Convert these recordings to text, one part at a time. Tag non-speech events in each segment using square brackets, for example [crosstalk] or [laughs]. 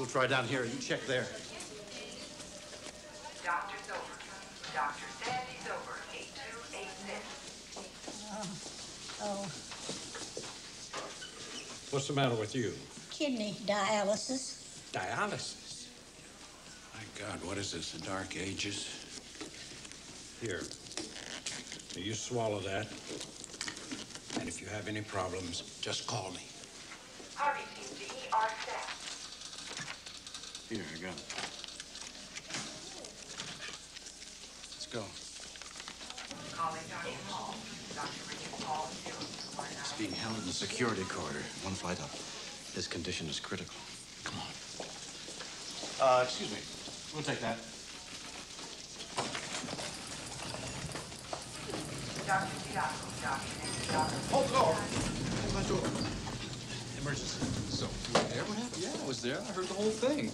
We'll try down here. You check there. Doctor's over. Dr. Sandy's over. 8286. Oh, What's the matter with you? kidney dialysis. Dialysis. My God, what is this, the Dark Ages? Here. You swallow that. And if you have any problems, just call me. Harvey team to ER staff. Here, I got it. Let's go. He's being held in the security corridor. One flight up. His condition is critical. Come on. Uh, excuse me. We'll take that. Hold the door. Hold that door. Emergency. So, you were there? What happened? Yeah, I was there. I heard the whole thing.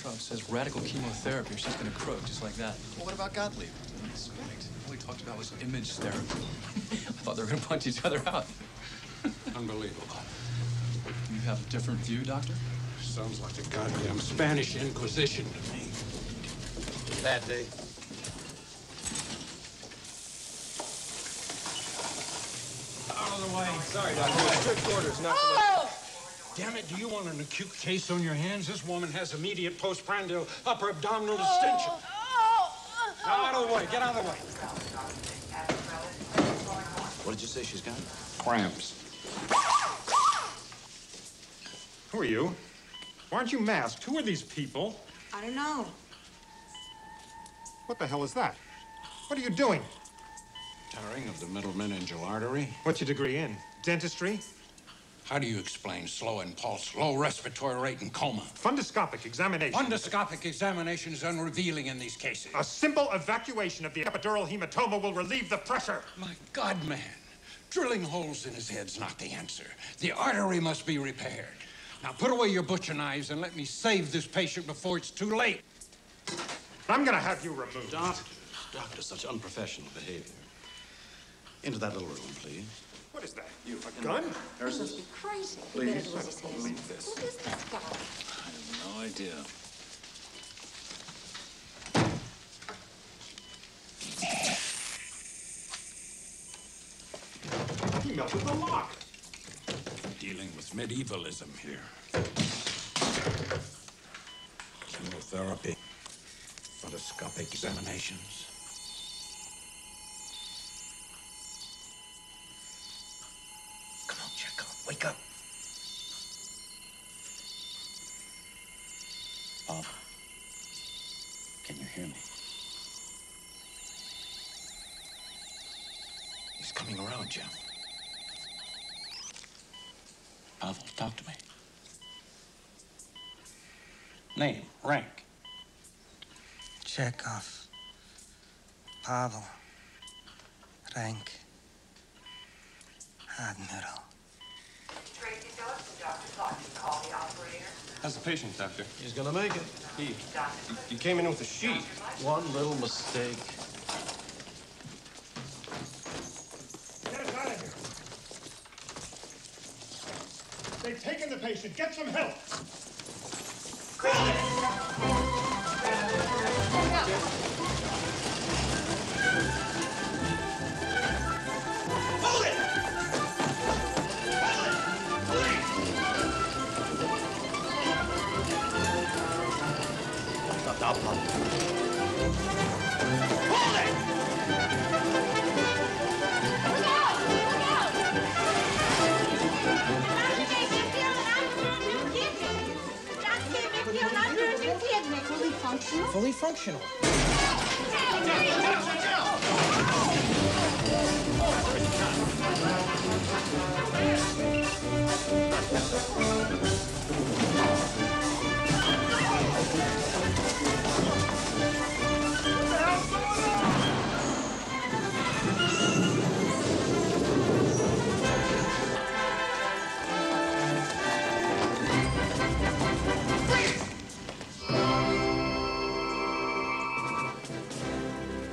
Weintraub says radical chemotherapy or she's gonna croak just like that. Well, what about Gottlieb? Suspect. All he talked about was image therapy. [laughs] I thought they were gonna punch each other out. [laughs] Unbelievable. You have a different view, Doctor? Sounds like the goddamn Spanish Inquisition to me. Bad day. Out of the way. Sorry, Doctor. Oh! Strict orders not Oh! Damn it, do you want an acute case on your hands? This woman has immediate postprandial upper abdominal distension. Oh, oh, out of the way, get out of the way. What did you say she's got? Cramps. Who are you? Why aren't you masked? Who are these people? I don't know. What the hell is that? What are you doing? Tearing of the middle meningeal artery. What's your degree in? Dentistry? How do you explain slow impulse, low respiratory rate, and coma? Fundoscopic examination. Endoscopic examination is unrevealing in these cases. A simple evacuation of the epidural hematoma will relieve the pressure. My God, man. Drilling holes in his head's not the answer. The artery must be repaired. Now put away your butcher knives and let me save this patient before it's too late. I'm gonna have you removed. Doctor. Doctor, such unprofessional behavior. Into that little room, please. What is that? You a gun? You must be crazy. You better do as he says. believe this. What is this guy? I have no idea. He melted the lock. Dealing with medievalism here. Chemotherapy. Fundoscopic examinations. Wake up. Bob. Can you hear me? He's coming around, Jim. Pavel, talk to me. Name, rank. Chekov. Pavel. Rank. Admiral. Tracy Phillips and Dr. Clark. Call the operator. How's the patient, Doctor? He's gonna make it. He, Dr. he came in with a sheet. One little mistake. Get us out of here. They've taken the patient. Get some help. Stop, Fully functional? Fully functional.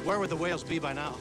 Where would the whales be by now?